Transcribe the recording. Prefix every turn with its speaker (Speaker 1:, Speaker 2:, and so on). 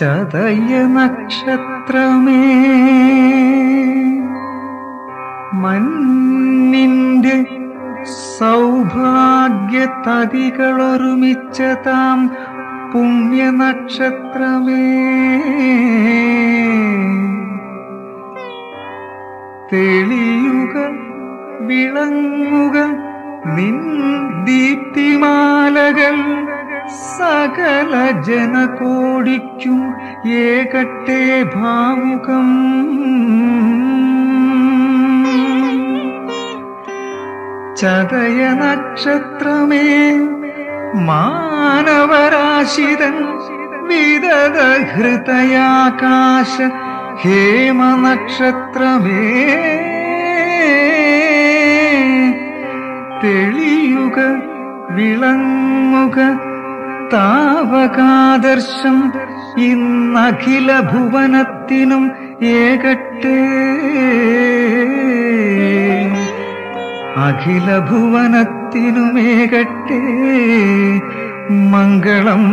Speaker 1: ചതയ നക്ഷത്രമേ. മന്നിന്റെ സൗഭാഗ്യ തതികളൊരുമിച്ച താം പുണ്യനക്ഷത്രമേ. തെളിയുക വിളങ്ങുക നിൻ ദീപ്തിമാലകൾ സകല ജനകോടിക്കും ഏകട്ടെ ഭാവുകം ചതയ നക്ഷത്രമേ മാനവരാശിതൻ വിദത ഹൃദയാകാശ ഹേമ നക്ഷത്രമേ. തെളിയുക വിളങ്ങുക താവകാദർശം ഇന്നഖില ഭുവനത്തിനും ഏകട്ടെ. അഖില ഭുവനത്തിനുമേകട്ടെ മംഗളം